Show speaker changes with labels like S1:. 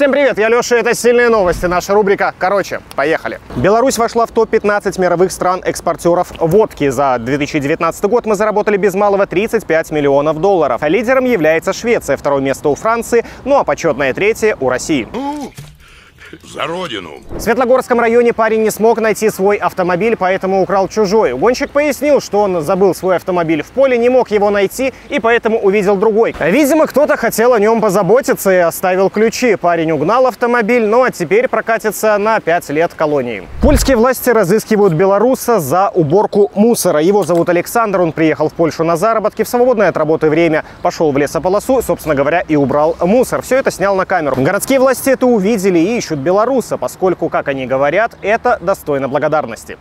S1: Всем привет, я Леша, это «Сильные новости», наша рубрика «Короче». Поехали. Беларусь вошла в топ-15 мировых стран-экспортеров водки. За 2019 год мы заработали без малого 35 миллионов долларов. Лидером является Швеция, второе место у Франции, ну а почетное третье у России.
S2: За родину.
S1: В Светлогорском районе парень не смог найти свой автомобиль, поэтому украл чужой. Гонщик пояснил, что он забыл свой автомобиль в поле, не мог его найти и поэтому увидел другой. Видимо, кто-то хотел о нем позаботиться и оставил ключи. Парень угнал автомобиль, ну а теперь прокатится на 5 лет колонии. Польские власти разыскивают белоруса за уборку мусора. Его зовут Александр, он приехал в Польшу на заработки, в свободное от работы время пошел в лесополосу, собственно говоря, и убрал мусор. Все это снял на камеру. Городские власти это увидели и ищут белоруса, поскольку, как они говорят, это достойно благодарности.